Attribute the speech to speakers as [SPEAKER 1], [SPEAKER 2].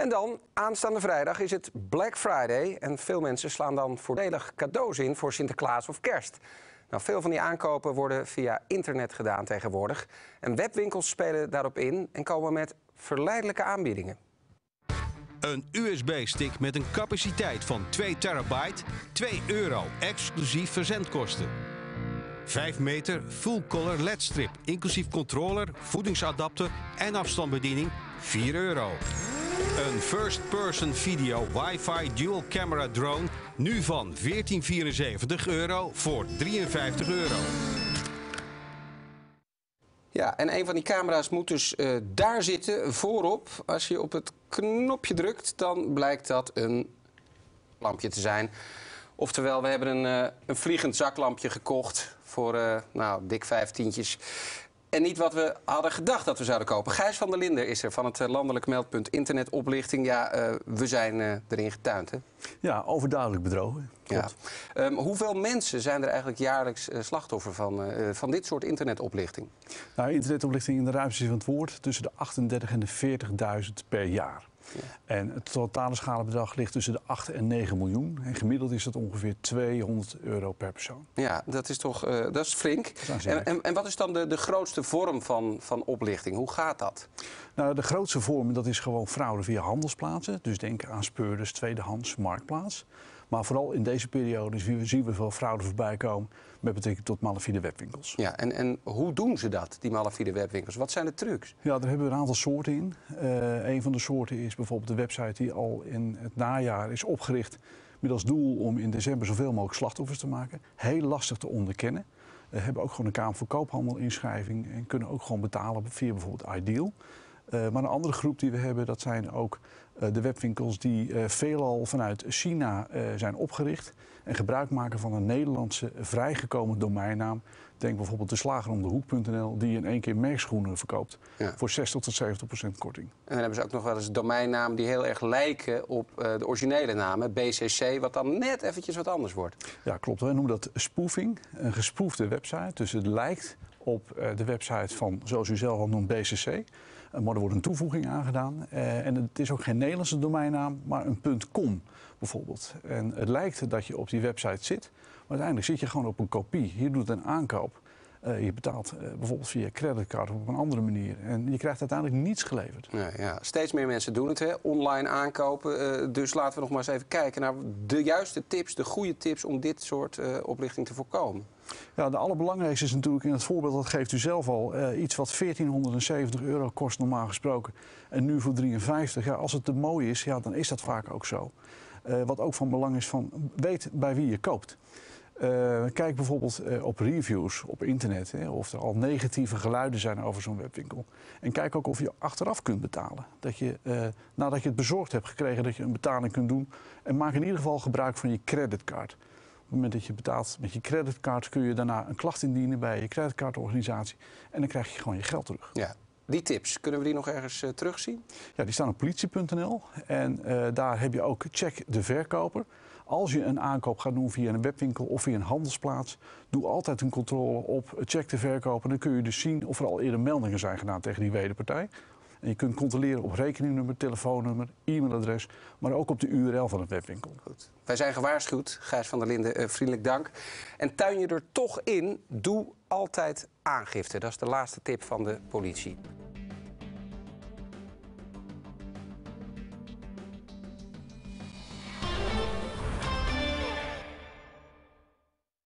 [SPEAKER 1] En dan, aanstaande vrijdag is het Black Friday. En veel mensen slaan dan voordelig cadeaus in voor Sinterklaas of Kerst. Nou, veel van die aankopen worden via internet gedaan tegenwoordig. En webwinkels spelen daarop in en komen met verleidelijke aanbiedingen.
[SPEAKER 2] Een USB-stick met een capaciteit van 2 terabyte, 2 euro, exclusief verzendkosten. 5 meter full color LED-strip, inclusief controller, voedingsadapter en afstandsbediening, 4 euro. Een first-person video wifi dual camera drone, nu van 1474 euro voor 53 euro.
[SPEAKER 1] Ja, en een van die camera's moet dus uh, daar zitten, voorop. Als je op het knopje drukt, dan blijkt dat een lampje te zijn. Oftewel, we hebben een, uh, een vliegend zaklampje gekocht voor uh, nou, dik vijf tientjes. En niet wat we hadden gedacht dat we zouden kopen. Gijs van der Linden is er van het landelijk meldpunt internetoplichting. Ja, uh, we zijn uh, erin getuind, hè?
[SPEAKER 3] Ja, overduidelijk bedrogen.
[SPEAKER 1] Ja. Um, hoeveel mensen zijn er eigenlijk jaarlijks uh, slachtoffer van, van dit soort internetoplichting?
[SPEAKER 3] Nou, internetoplichting in de ruimte van het woord tussen de 38 en de 40.000 per jaar. Ja. En het totale schadebedrag ligt tussen de 8 en 9 miljoen. En gemiddeld is dat ongeveer 200 euro per persoon.
[SPEAKER 1] Ja, dat is toch uh, dat is flink. Dat en, en, en, wat is dan de, de grootste vorm van, van oplichting? Hoe gaat dat?
[SPEAKER 3] Nou, de grootste vorm dat is gewoon fraude via handelsplaatsen. Dus denk aan speurders, tweedehands, marktplaats. Maar vooral in deze periode zien we veel fraude voorbij komen met betrekking tot malafide webwinkels.
[SPEAKER 1] Ja, en, en hoe doen ze dat, die malafide webwinkels? Wat zijn de trucs?
[SPEAKER 3] Ja, daar hebben we een aantal soorten in. Uh, een van de soorten is bijvoorbeeld de website die al in het najaar is opgericht met als doel om in december zoveel mogelijk slachtoffers te maken. Heel lastig te onderkennen. We hebben ook gewoon een Kamer voor Koophandel inschrijving en kunnen ook gewoon betalen via bijvoorbeeld Ideal. Uh, maar een andere groep die we hebben, dat zijn ook uh, de webwinkels die uh, veelal vanuit China zijn opgericht en gebruik maken van een Nederlandse vrijgekomen domeinnaam. Denk bijvoorbeeld de slageromdehoek.nl, die in één keer merkschoenen verkoopt ja. voor 60 tot 70 procent korting.
[SPEAKER 1] En dan hebben ze ook nog wel eens domeinnamen die heel erg lijken op de originele namen, BCC, wat dan net eventjes wat anders wordt.
[SPEAKER 3] Ja, klopt. Wij noemen dat spoofing, een gespoefde website. Dus het lijkt op de website van, zoals u zelf al noemt, BCC. Maar er wordt een toevoeging aangedaan. Uh, en het is ook geen Nederlandse domeinnaam, maar een .com bijvoorbeeld. En het lijkt dat je op die website zit, maar uiteindelijk zit je gewoon op een kopie. Je doet een aankoop. Uh, je betaalt uh, bijvoorbeeld via creditcard of op een andere manier. En je krijgt uiteindelijk niets geleverd.
[SPEAKER 1] Ja, ja. Steeds meer mensen doen het, hè? online aankopen. Uh, dus laten we nog maar eens even kijken naar de juiste tips, de goede tips om dit soort oplichting te voorkomen.
[SPEAKER 3] Ja, de allerbelangrijkste is natuurlijk in het voorbeeld, dat geeft u zelf al, iets wat 1470 euro kost normaal gesproken. En nu voor 53. Ja, als het te mooi is, ja, dan is dat vaak ook zo. Wat ook van belang is, van, weet bij wie je koopt. Uh, kijk bijvoorbeeld uh, op reviews op internet, hè, of er al negatieve geluiden zijn over zo'n webwinkel. En kijk ook of je achteraf kunt betalen. Dat je, uh, nadat je het bezorgd hebt gekregen, dat je een betaling kunt doen. En maak in ieder geval gebruik van je creditcard. Op het moment dat je betaalt met je creditcard kun je daarna een klacht indienen bij je creditcardorganisatie. En dan krijg je gewoon je geld terug.
[SPEAKER 1] Ja. Die tips, kunnen we die nog ergens terugzien?
[SPEAKER 3] Ja, die staan op politie.nl. En daar heb je ook check de verkoper. Als je een aankoop gaat doen via een webwinkel of via een handelsplaats, doe altijd een controle op check de verkoper. Dan kun je dus zien of er al eerder meldingen zijn gedaan tegen die wederpartij. En je kunt controleren op rekeningnummer, telefoonnummer, e-mailadres, maar ook op de URL van het webwinkel.
[SPEAKER 1] Goed. Wij zijn gewaarschuwd. Gijs van der Linden, uh, vriendelijk dank. En tuin je er toch in, doe altijd aangifte. Dat is de laatste tip van de politie.